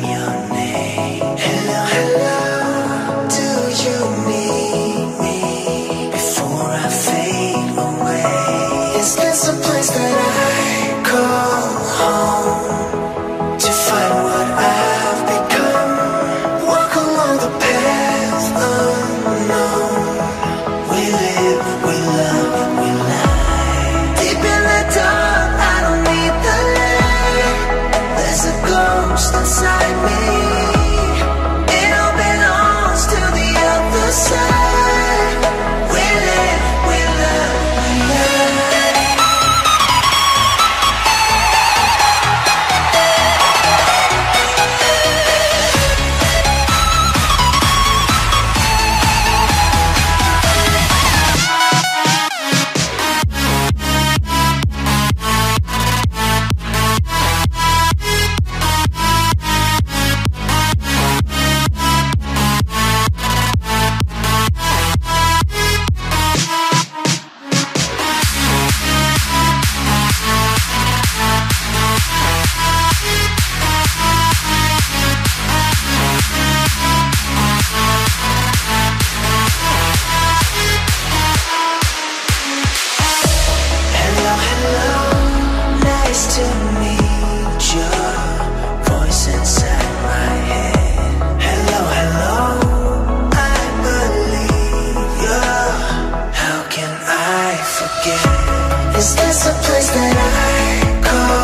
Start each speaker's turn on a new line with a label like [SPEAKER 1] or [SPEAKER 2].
[SPEAKER 1] you. place that I call